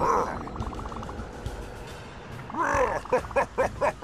Ha ha ha ha!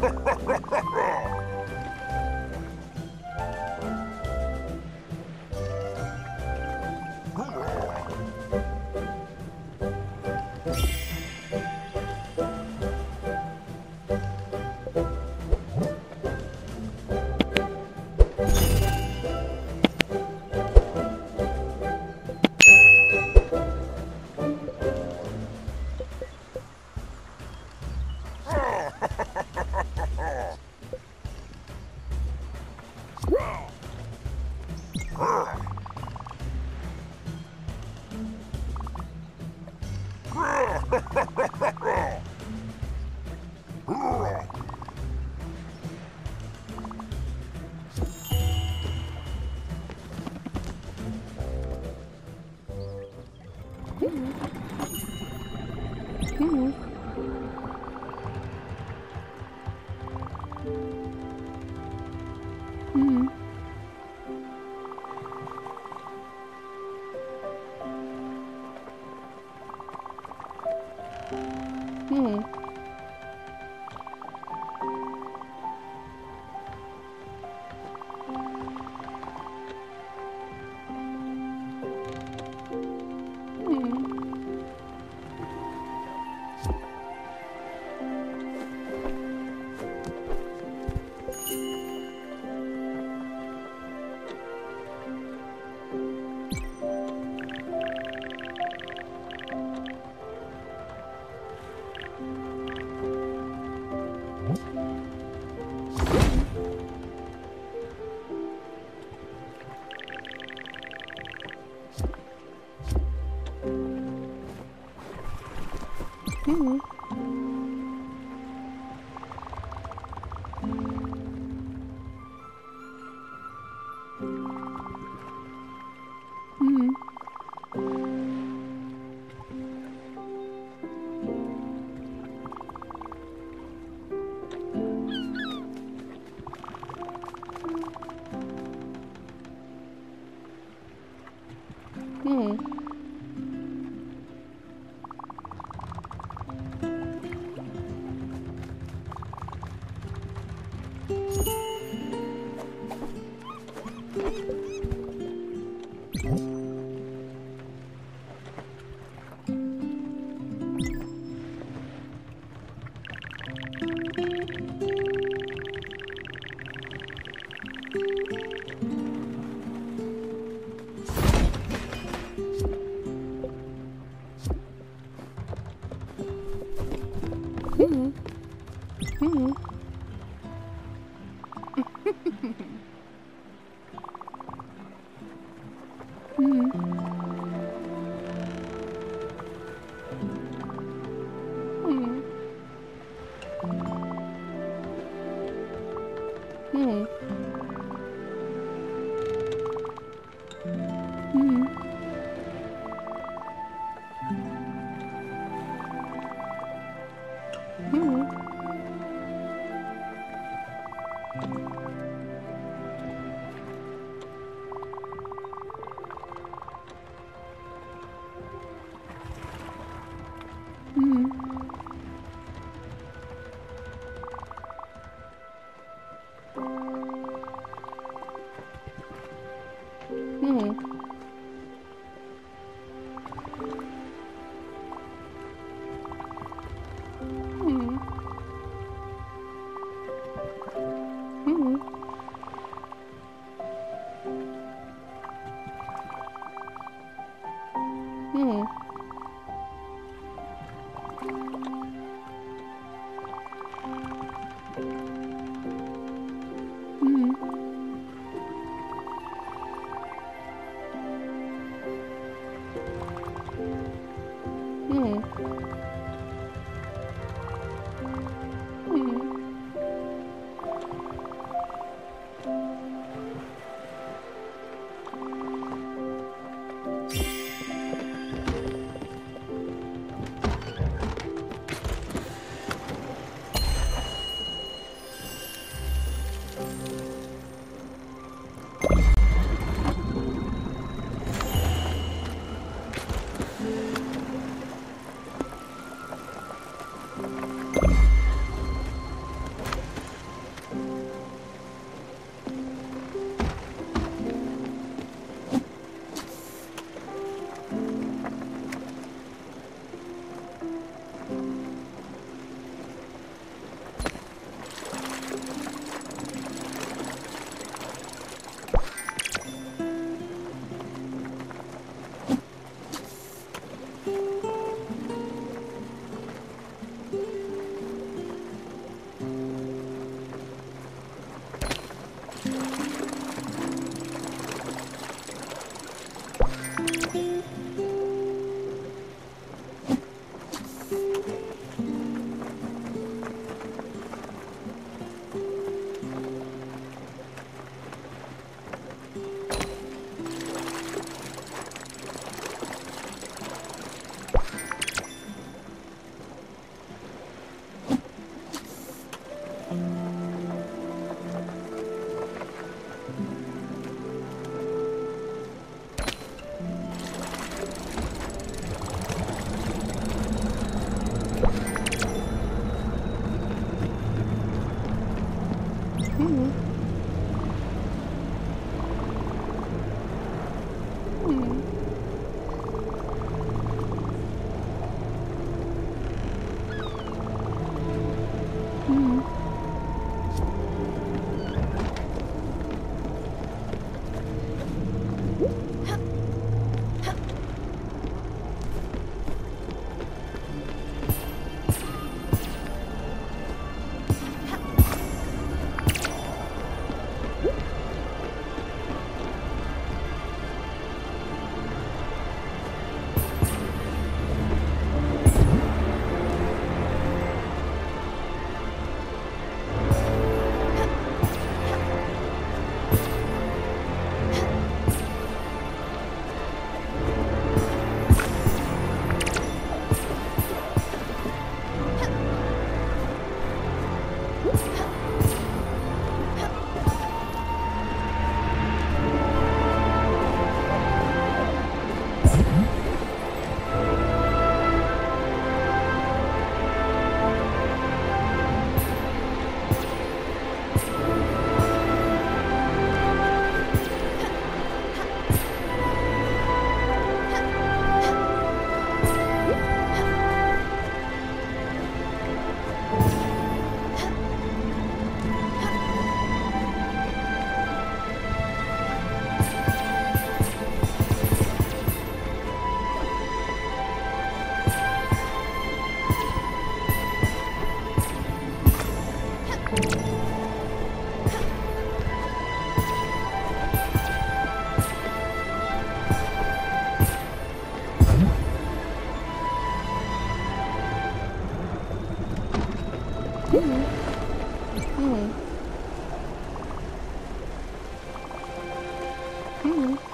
Ha ha ha! 嗯。嗯。you Hmm.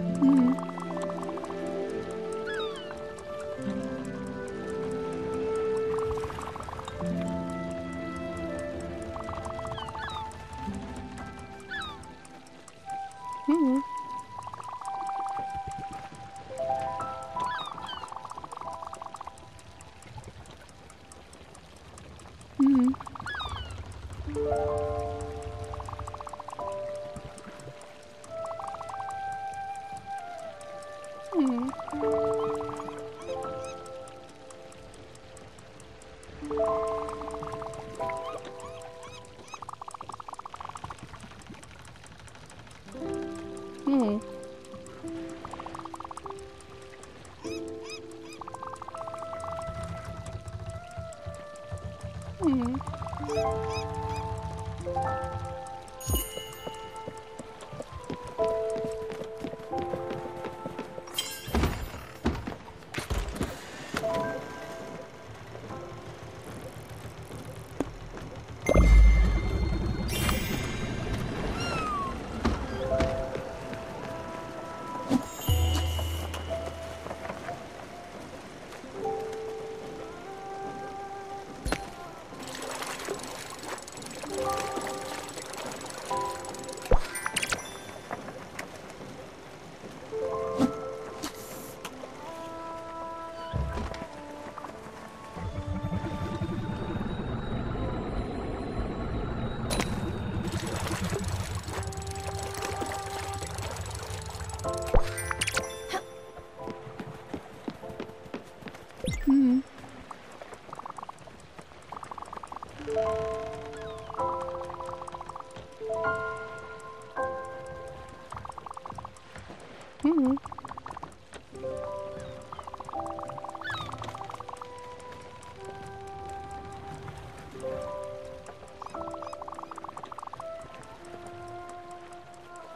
Mm.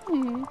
嗯。